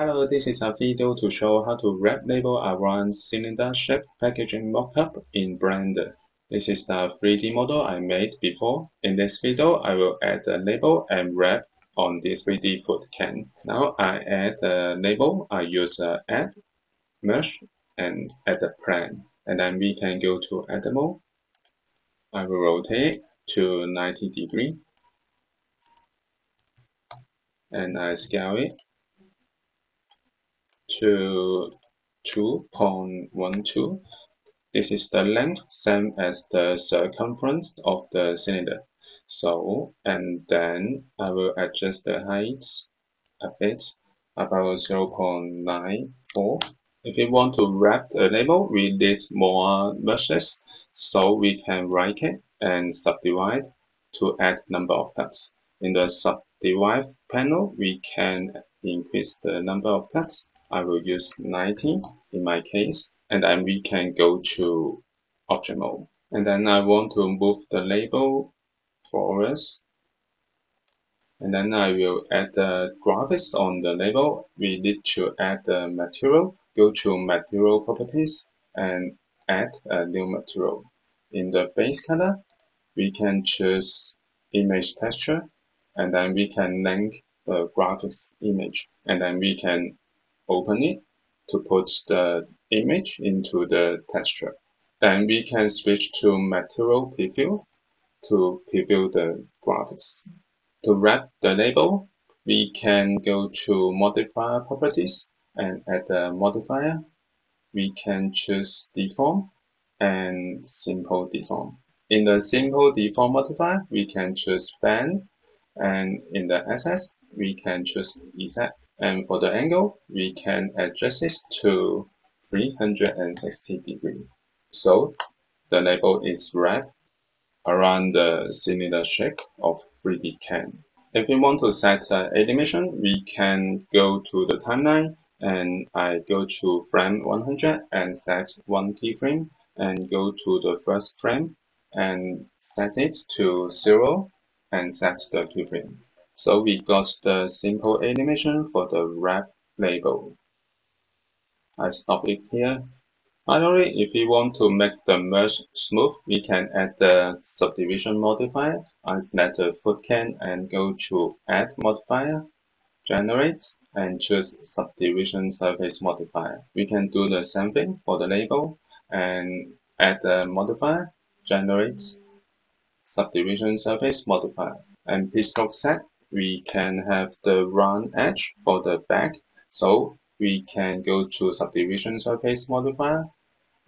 Hello, this is a video to show how to wrap label around cylinder shape packaging mockup in Blender. This is the 3D model I made before. In this video, I will add the label and wrap on this 3D food can. Now I add the label, I use add, mesh, and add the plane. And then we can go to edit mode. I will rotate to 90 degree and I scale it to 2.12. This is the length, same as the circumference of the cylinder. So, and then I will adjust the height a bit, about 0.94. If we want to wrap the label, we need more meshes, so we can right click and subdivide to add number of cuts. In the subdivide panel, we can increase the number of cuts. I will use 90 in my case, and then we can go to object mode. And then I want to move the label forward. And then I will add the graphics on the label. We need to add the material. Go to material properties and add a new material. In the base color, we can choose image texture and then we can link the graphics image and then we can open it to put the image into the texture. Then we can switch to material preview to preview the graphics. To wrap the label, we can go to modifier properties and add a modifier. We can choose deform and simple deform. In the simple deform modifier, we can choose fan and in the axis, we can choose Z. And for the angle, we can adjust it to 360 degree. So the label is wrapped around the cylinder shape of 3D can. If we want to set uh, an animation, we can go to the timeline and I go to frame 100 and set one keyframe and go to the first frame and set it to zero and set the keyframe. So we got the simple animation for the wrap label. I stop it here. Finally, if we want to make the merge smooth, we can add the subdivision modifier. I select the foot can and go to add modifier, generate, and choose subdivision surface modifier. We can do the same thing for the label and add the modifier, generate, subdivision surface modifier. And stroke set, we can have the round edge for the back. So we can go to subdivision surface modifier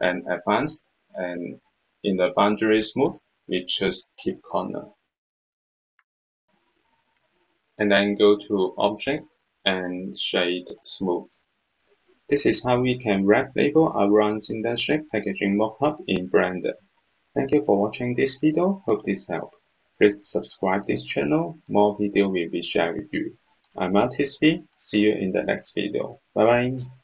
and advanced. And in the boundary smooth, we choose keep corner. And then go to object and shade smooth. This is how we can wrap label around synthetic packaging mockup in Blender. Thank you for watching this video. Hope this helped. Please subscribe this channel. More video will be shared with you. I'm Artist B. See you in the next video. Bye bye.